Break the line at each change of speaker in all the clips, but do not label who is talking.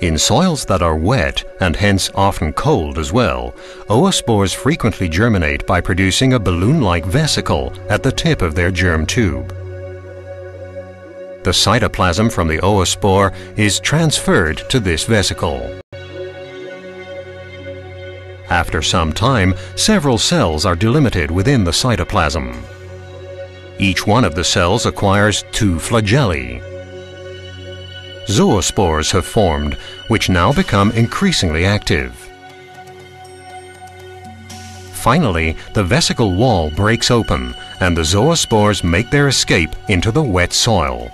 In soils that are wet and hence often cold as well, oospores frequently germinate by producing a balloon-like vesicle at the tip of their germ tube. The cytoplasm from the oospore is transferred to this vesicle. After some time, several cells are delimited within the cytoplasm. Each one of the cells acquires two flagellae. Zoospores have formed, which now become increasingly active. Finally, the vesicle wall breaks open and the zoospores make their escape into the wet soil.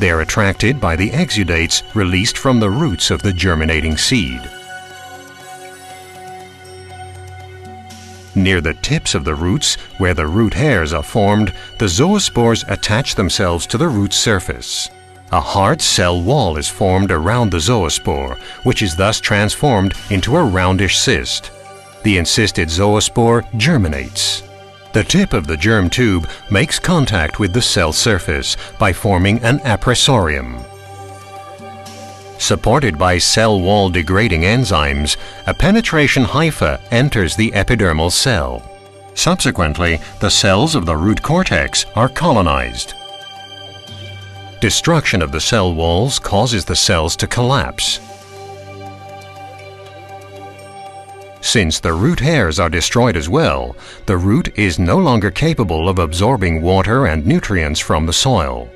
They are attracted by the exudates released from the roots of the germinating seed. Near the tips of the roots, where the root hairs are formed, the zoospores attach themselves to the root surface. A hard cell wall is formed around the zoospore, which is thus transformed into a roundish cyst. The encysted zoospore germinates. The tip of the germ tube makes contact with the cell surface by forming an appressorium. Supported by cell wall degrading enzymes, a penetration hypha enters the epidermal cell. Subsequently, the cells of the root cortex are colonized. Destruction of the cell walls causes the cells to collapse. Since the root hairs are destroyed as well, the root is no longer capable of absorbing water and nutrients from the soil.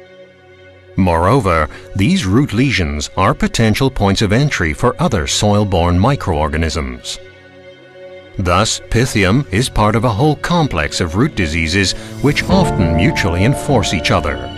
Moreover, these root lesions are potential points of entry for other soil-borne microorganisms. Thus, Pythium is part of a whole complex of root diseases which often mutually enforce each other.